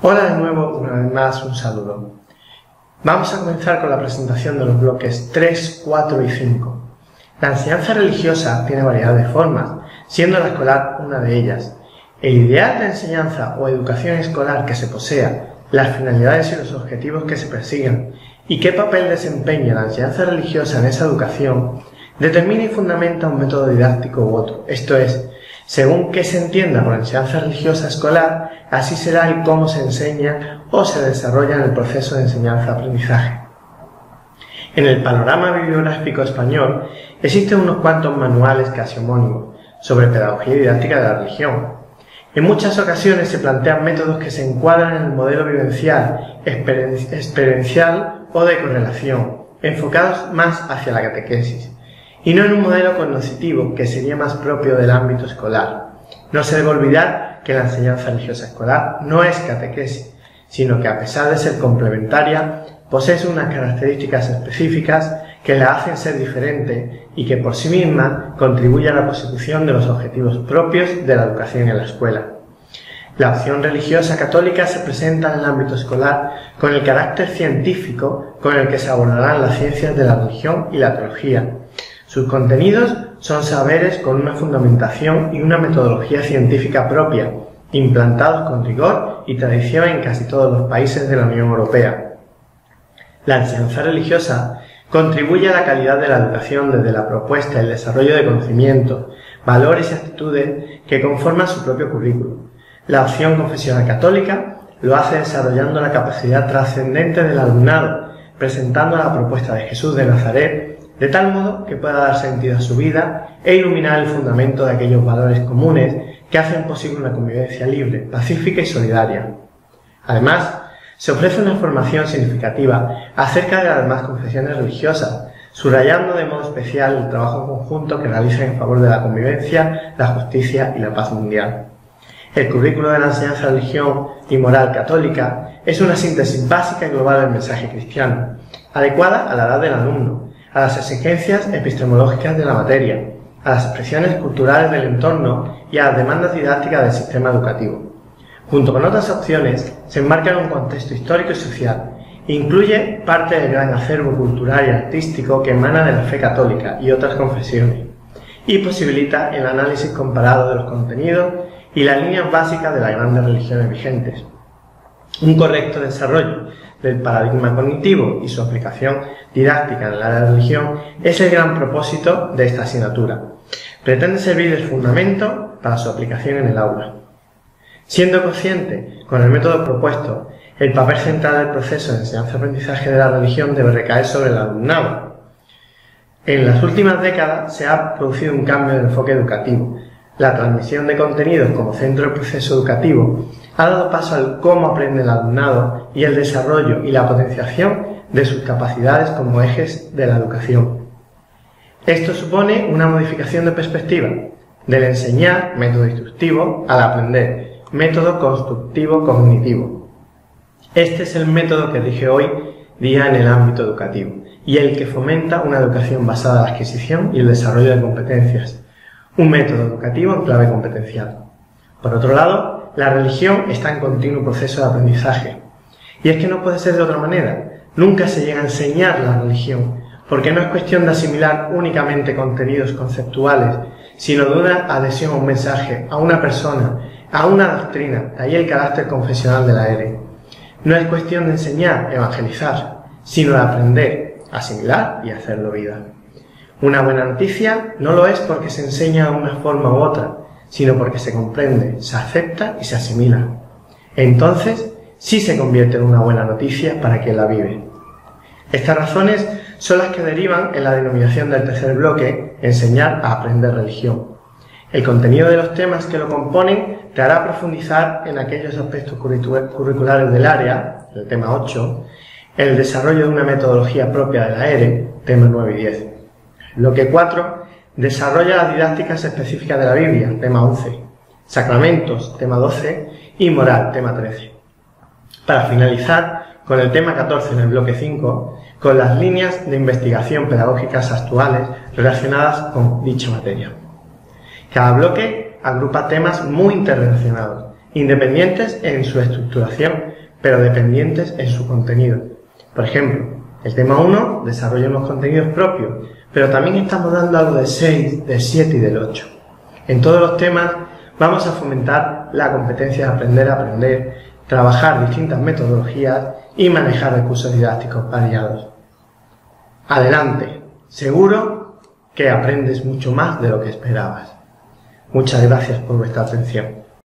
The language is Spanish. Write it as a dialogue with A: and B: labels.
A: Hola de nuevo, una vez más un saludo. Vamos a comenzar con la presentación de los bloques 3, 4 y 5. La enseñanza religiosa tiene variedad de formas, siendo la escolar una de ellas. El ideal de enseñanza o educación escolar que se posea, las finalidades y los objetivos que se persigan y qué papel desempeña la enseñanza religiosa en esa educación, determina y fundamenta un método didáctico u otro, esto es, según qué se entienda por enseñanza religiosa escolar, así será el cómo se enseña o se desarrolla en el proceso de enseñanza-aprendizaje. En el panorama bibliográfico español existen unos cuantos manuales casi homónimos sobre pedagogía didáctica de la religión. En muchas ocasiones se plantean métodos que se encuadran en el modelo vivencial, experiencial o de correlación, enfocados más hacia la catequesis y no en un modelo cognoscitivo que sería más propio del ámbito escolar. No se debe olvidar que la enseñanza religiosa escolar no es catequesis, sino que a pesar de ser complementaria, posee unas características específicas que la hacen ser diferente y que por sí misma contribuye a la consecución de los objetivos propios de la educación en la escuela. La opción religiosa católica se presenta en el ámbito escolar con el carácter científico con el que se abordarán las ciencias de la religión y la teología, sus contenidos son saberes con una fundamentación y una metodología científica propia, implantados con rigor y tradición en casi todos los países de la Unión Europea. La enseñanza religiosa contribuye a la calidad de la educación desde la propuesta y el desarrollo de conocimientos, valores y actitudes que conforman su propio currículo. La opción confesional católica lo hace desarrollando la capacidad trascendente del alumnado, presentando la propuesta de Jesús de Nazaret de tal modo que pueda dar sentido a su vida e iluminar el fundamento de aquellos valores comunes que hacen posible una convivencia libre, pacífica y solidaria. Además, se ofrece una información significativa acerca de las demás confesiones religiosas, subrayando de modo especial el trabajo conjunto que realizan en favor de la convivencia, la justicia y la paz mundial. El currículo de la enseñanza de religión y moral católica es una síntesis básica y global del mensaje cristiano, adecuada a la edad del alumno, a las exigencias epistemológicas de la materia, a las expresiones culturales del entorno y a las demandas didácticas del sistema educativo. Junto con otras opciones, se enmarca en un contexto histórico y social. Incluye parte del gran acervo cultural y artístico que emana de la fe católica y otras confesiones, y posibilita el análisis comparado de los contenidos y las líneas básicas de las grandes religiones vigentes. Un correcto desarrollo del paradigma cognitivo y su aplicación didáctica en la religión es el gran propósito de esta asignatura. Pretende servir de fundamento para su aplicación en el aula. Siendo consciente, con el método propuesto, el papel central del proceso de enseñanza-aprendizaje de la religión debe recaer sobre el alumnado. En las últimas décadas se ha producido un cambio de enfoque educativo. La transmisión de contenidos como centro del proceso educativo ha dado paso al cómo aprende el alumnado y el desarrollo y la potenciación de sus capacidades como ejes de la educación. Esto supone una modificación de perspectiva, del enseñar, método instructivo, al aprender, método constructivo cognitivo. Este es el método que dije hoy día en el ámbito educativo y el que fomenta una educación basada en la adquisición y el desarrollo de competencias, un método educativo en clave competencial. Por otro lado, la religión está en continuo proceso de aprendizaje. Y es que no puede ser de otra manera. Nunca se llega a enseñar la religión, porque no es cuestión de asimilar únicamente contenidos conceptuales, sino de una adhesión a un mensaje, a una persona, a una doctrina, ahí el carácter confesional de la R. No es cuestión de enseñar, evangelizar, sino de aprender, asimilar y hacerlo vida. Una buena noticia no lo es porque se enseña de una forma u otra, sino porque se comprende, se acepta y se asimila. Entonces, sí se convierte en una buena noticia para quien la vive. Estas razones son las que derivan en la denominación del tercer bloque, enseñar a aprender religión. El contenido de los temas que lo componen te hará profundizar en aquellos aspectos curriculares del área, el tema 8, el desarrollo de una metodología propia de la ERE, tema 9 y 10. Bloque 4 Desarrolla las didácticas específicas de la Biblia, tema 11. Sacramentos, tema 12. Y moral, tema 13. Para finalizar con el tema 14 en el bloque 5, con las líneas de investigación pedagógicas actuales relacionadas con dicha materia. Cada bloque agrupa temas muy interrelacionados, independientes en su estructuración, pero dependientes en su contenido. Por ejemplo, el tema 1 desarrolla unos contenidos propios, pero también estamos dando algo de 6, de 7 y del 8. En todos los temas vamos a fomentar la competencia de aprender a aprender, trabajar distintas metodologías y manejar recursos didácticos variados. Adelante, seguro que aprendes mucho más de lo que esperabas. Muchas gracias por vuestra atención.